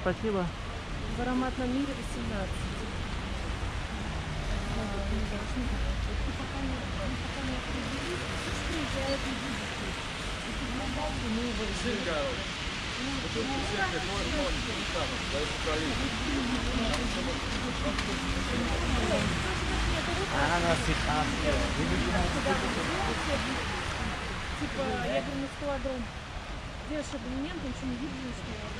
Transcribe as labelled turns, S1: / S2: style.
S1: Спасибо.
S2: В ароматном мире 18.
S1: Сильга, вот тут все, как можно, там, да, это Ананасы,
S2: Типа, я на складрон. Делаешь абонемент, ничего не видно, что